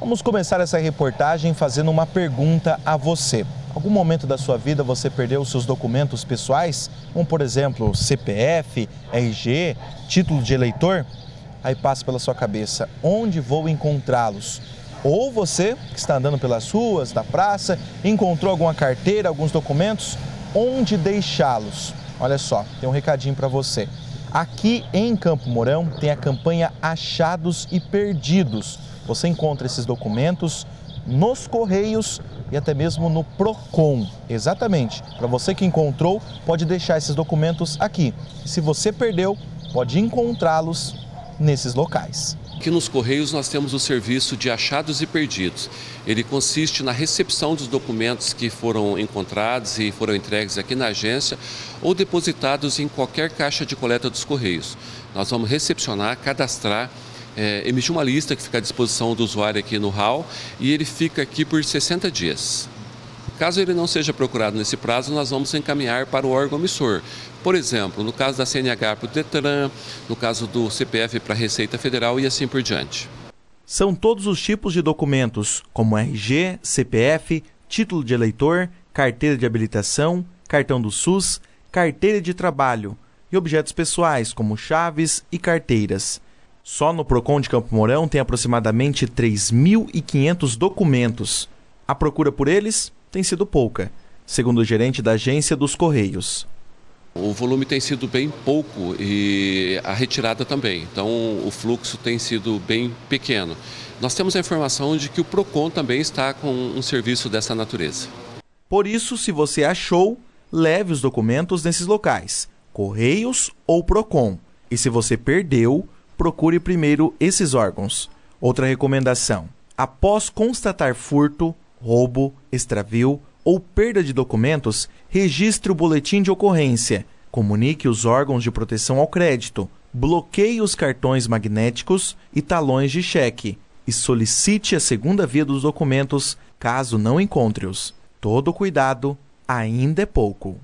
Vamos começar essa reportagem fazendo uma pergunta a você. Algum momento da sua vida você perdeu seus documentos pessoais, como por exemplo CPF, RG, título de eleitor? Aí passa pela sua cabeça, onde vou encontrá-los? Ou você, que está andando pelas ruas, da praça, encontrou alguma carteira, alguns documentos, onde deixá-los? Olha só, tem um recadinho para você. Aqui em Campo Mourão tem a campanha Achados e Perdidos. Você encontra esses documentos nos Correios e até mesmo no Procon. Exatamente. Para você que encontrou, pode deixar esses documentos aqui. Se você perdeu, pode encontrá-los nesses locais. Aqui nos Correios nós temos o serviço de achados e perdidos. Ele consiste na recepção dos documentos que foram encontrados e foram entregues aqui na agência ou depositados em qualquer caixa de coleta dos Correios. Nós vamos recepcionar, cadastrar, é, emitir uma lista que fica à disposição do usuário aqui no hall e ele fica aqui por 60 dias. Caso ele não seja procurado nesse prazo, nós vamos encaminhar para o órgão emissor. Por exemplo, no caso da CNH para o Detran, no caso do CPF para a Receita Federal e assim por diante. São todos os tipos de documentos, como RG, CPF, título de eleitor, carteira de habilitação, cartão do SUS, carteira de trabalho e objetos pessoais, como chaves e carteiras. Só no Procon de Campo Mourão tem aproximadamente 3.500 documentos. A procura por eles tem sido pouca, segundo o gerente da agência dos Correios. O volume tem sido bem pouco e a retirada também, então o fluxo tem sido bem pequeno. Nós temos a informação de que o PROCON também está com um serviço dessa natureza. Por isso, se você achou, leve os documentos nesses locais, Correios ou PROCON. E se você perdeu, procure primeiro esses órgãos. Outra recomendação: após constatar furto, roubo, extravio ou perda de documentos, registre o boletim de ocorrência, comunique os órgãos de proteção ao crédito, bloqueie os cartões magnéticos e talões de cheque e solicite a segunda via dos documentos caso não encontre-os. Todo cuidado ainda é pouco.